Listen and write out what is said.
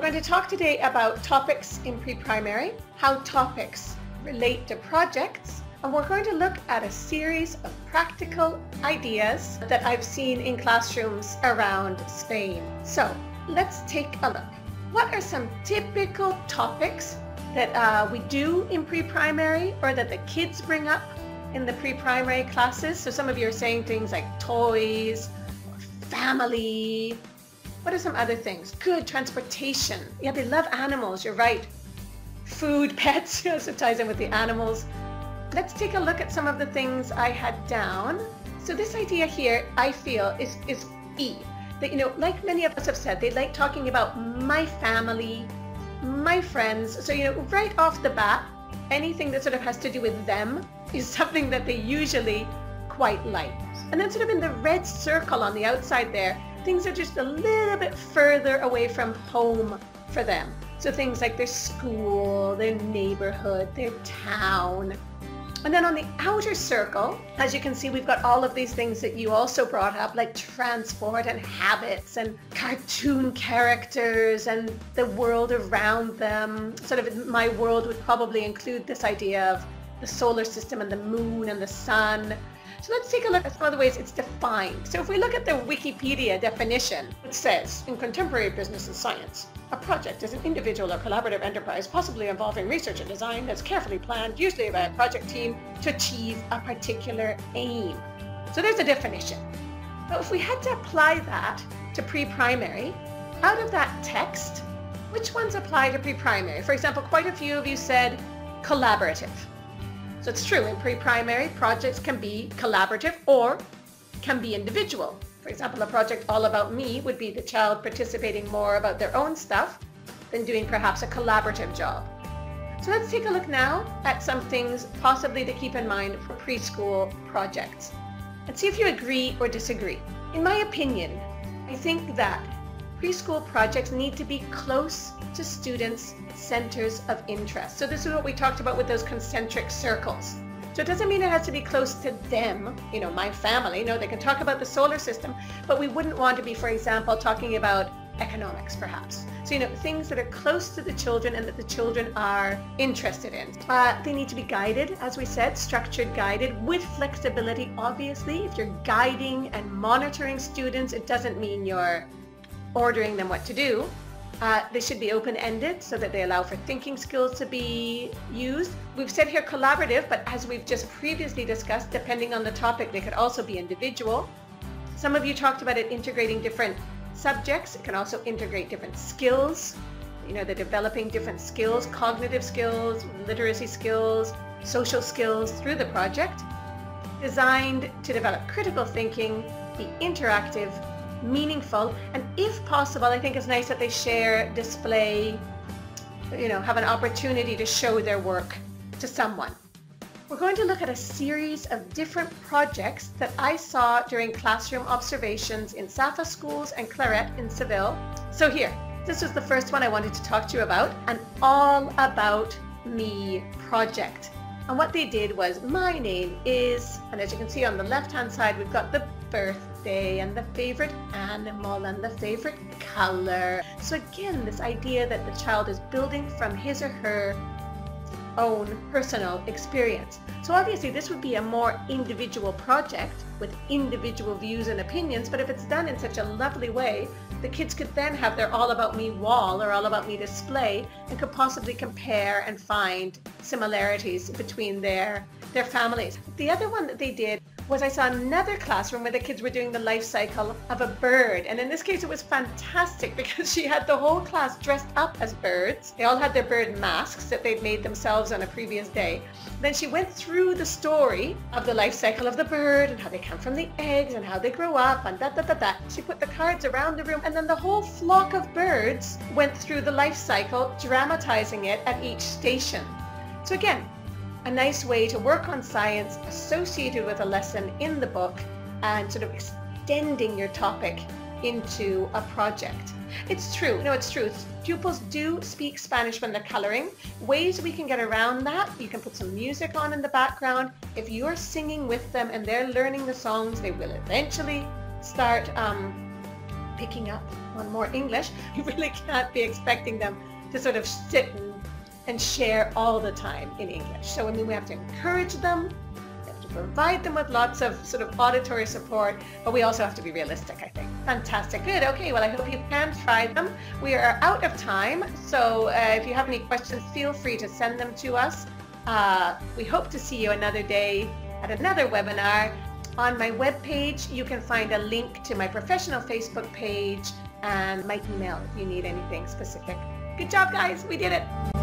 going to talk today about topics in pre-primary, how topics relate to projects, and we're going to look at a series of practical ideas that I've seen in classrooms around Spain. So let's take a look. What are some typical topics that uh, we do in pre-primary or that the kids bring up in the pre-primary classes? So some of you are saying things like toys, family. What are some other things? Good, transportation. Yeah, they love animals, you're right. Food, pets, so it ties in with the animals. Let's take a look at some of the things I had down. So this idea here, I feel, is, is E. That, you know, like many of us have said, they like talking about my family, my friends. So, you know, right off the bat, anything that sort of has to do with them is something that they usually quite like. And then sort of in the red circle on the outside there, things are just a little bit further away from home for them. So things like their school, their neighborhood, their town. And then on the outer circle, as you can see, we've got all of these things that you also brought up, like transport and habits and cartoon characters and the world around them. Sort of my world would probably include this idea of the solar system and the moon and the sun so let's take a look at some of the ways it's defined. So if we look at the Wikipedia definition, it says, in contemporary business and science, a project is an individual or collaborative enterprise, possibly involving research and design that's carefully planned, usually by a project team, to achieve a particular aim. So there's a definition. But if we had to apply that to pre-primary, out of that text, which ones apply to pre-primary? For example, quite a few of you said collaborative. So it's true, in pre-primary, projects can be collaborative or can be individual. For example, a project all about me would be the child participating more about their own stuff than doing perhaps a collaborative job. So let's take a look now at some things possibly to keep in mind for preschool projects and see if you agree or disagree. In my opinion, I think that preschool projects need to be close to students' centers of interest. So this is what we talked about with those concentric circles. So it doesn't mean it has to be close to them, you know, my family. No, they can talk about the solar system, but we wouldn't want to be, for example, talking about economics perhaps. So, you know, things that are close to the children and that the children are interested in. Uh, they need to be guided, as we said, structured guided with flexibility. Obviously, if you're guiding and monitoring students, it doesn't mean you're ordering them what to do. Uh, they should be open-ended so that they allow for thinking skills to be used. We've said here collaborative, but as we've just previously discussed, depending on the topic, they could also be individual. Some of you talked about it integrating different subjects. It can also integrate different skills. You know, they're developing different skills, cognitive skills, literacy skills, social skills through the project. Designed to develop critical thinking, be interactive, meaningful, and if possible, I think it's nice that they share, display, you know, have an opportunity to show their work to someone. We're going to look at a series of different projects that I saw during classroom observations in Safa schools and Claret in Seville. So here, this was the first one I wanted to talk to you about, an All About Me project. And what they did was, my name is, and as you can see on the left-hand side, we've got the birthday and the favorite animal and the favorite color. So again, this idea that the child is building from his or her own personal experience. So obviously this would be a more individual project with individual views and opinions, but if it's done in such a lovely way, the kids could then have their All About Me wall or All About Me display and could possibly compare and find similarities between their, their families. The other one that they did was I saw another classroom where the kids were doing the life cycle of a bird. And in this case, it was fantastic because she had the whole class dressed up as birds. They all had their bird masks that they'd made themselves on a previous day. Then she went through the story of the life cycle of the bird and how they come from the eggs and how they grow up and da da da da. She put the cards around the room and then the whole flock of birds went through the life cycle, dramatizing it at each station. So again, a nice way to work on science associated with a lesson in the book and sort of extending your topic into a project. It's true, no, it's true. Pupils do speak Spanish when they're coloring. Ways we can get around that, you can put some music on in the background. If you're singing with them and they're learning the songs, they will eventually start um, picking up on more English, you really can't be expecting them to sort of sit and, and share all the time in English. So I mean, we have to encourage them, we have to provide them with lots of sort of auditory support, but we also have to be realistic, I think. Fantastic. Good. Okay. Well, I hope you can try them. We are out of time. So uh, if you have any questions, feel free to send them to us. Uh, we hope to see you another day at another webinar. On my webpage, you can find a link to my professional Facebook page and my email if you need anything specific. Good job, guys. We did it.